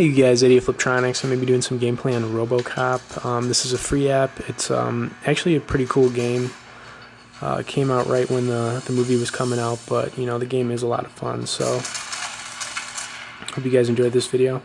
Hey you guys, Idiot Fliptroniks. I'm going to be doing some gameplay on RoboCop. Um, this is a free app. It's um, actually a pretty cool game. Uh, it came out right when the, the movie was coming out, but you know, the game is a lot of fun, so hope you guys enjoyed this video.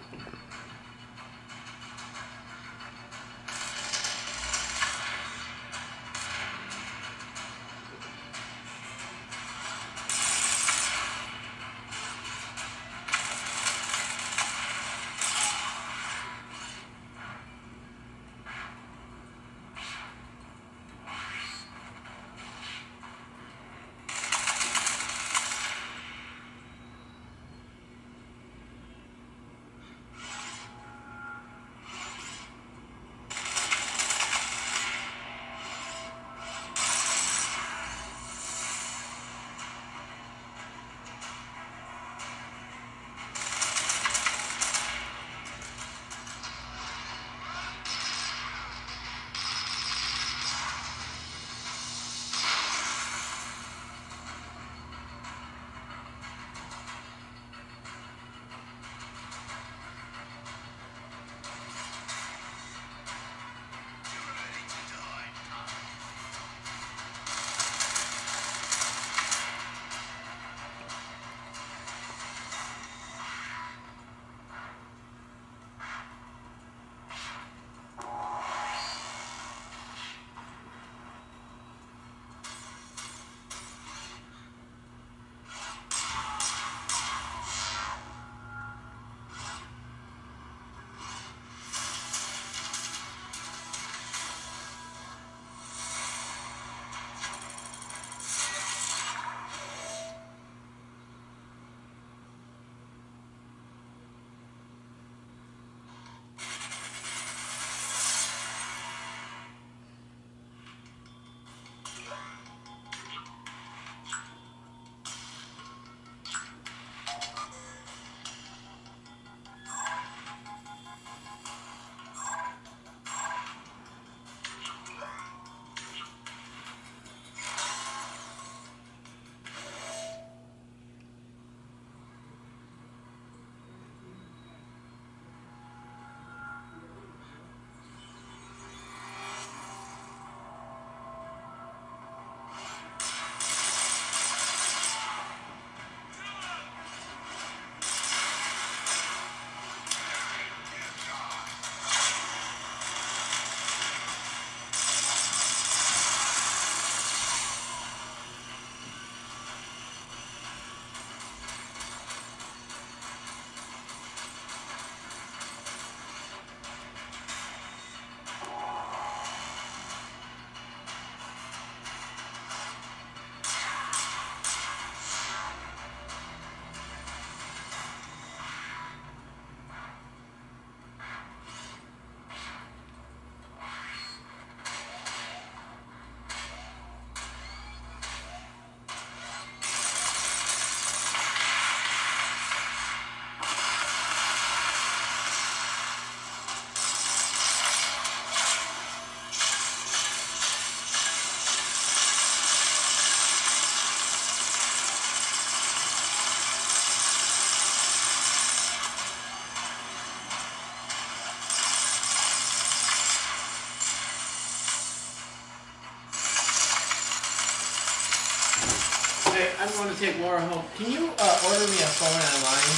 I'm going to take Laura home. Can you uh, order me a phone online?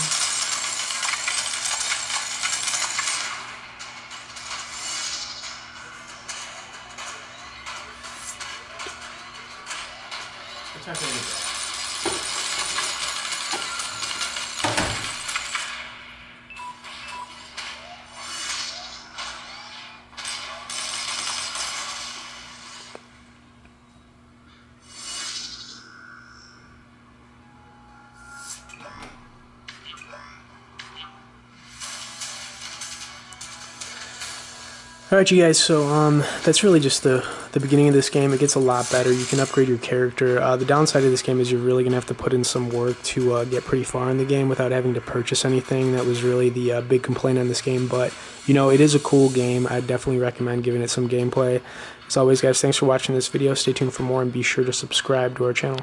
What time can I get that? Alright you guys, so um, that's really just the, the beginning of this game. It gets a lot better. You can upgrade your character. Uh, the downside of this game is you're really going to have to put in some work to uh, get pretty far in the game without having to purchase anything. That was really the uh, big complaint on this game, but you know, it is a cool game. I definitely recommend giving it some gameplay. As always guys, thanks for watching this video. Stay tuned for more and be sure to subscribe to our channel.